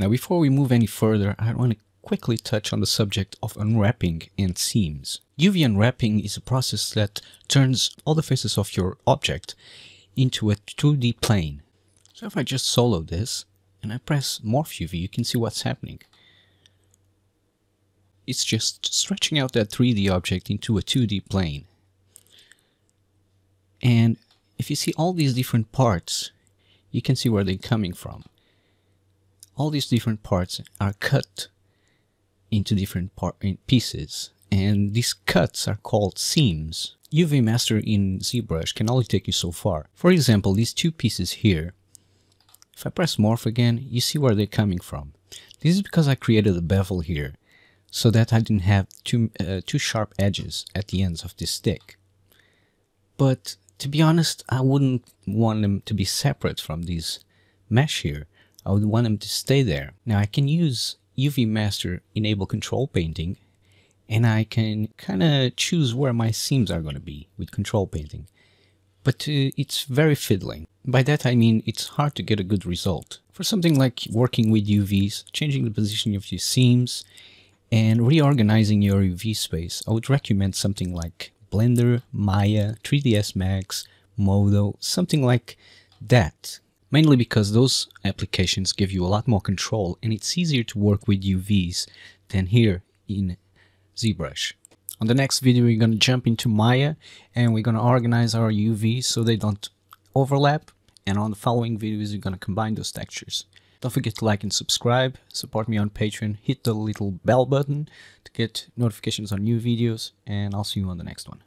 Now before we move any further, I want to quickly touch on the subject of unwrapping and seams. UV unwrapping is a process that turns all the faces of your object into a 2D plane. So if I just solo this and I press Morph UV, you can see what's happening. It's just stretching out that 3D object into a 2D plane. And if you see all these different parts, you can see where they're coming from. All these different parts are cut into different pieces and these cuts are called seams. UV Master in ZBrush can only take you so far. For example, these two pieces here, if I press Morph again, you see where they're coming from. This is because I created a bevel here, so that I didn't have too, uh, too sharp edges at the ends of this stick. But to be honest, I wouldn't want them to be separate from this mesh here. I would want them to stay there. Now I can use UV Master Enable Control Painting and I can kind of choose where my seams are going to be with control painting. But uh, it's very fiddling. By that I mean it's hard to get a good result. For something like working with UVs, changing the position of your seams, and reorganizing your UV space, I would recommend something like Blender, Maya, 3ds Max, Modo, something like that. Mainly because those applications give you a lot more control and it's easier to work with UVs than here in ZBrush. On the next video, we're going to jump into Maya and we're going to organize our UVs so they don't overlap. And on the following videos, we're going to combine those textures. Don't forget to like and subscribe, support me on Patreon, hit the little bell button to get notifications on new videos, and I'll see you on the next one.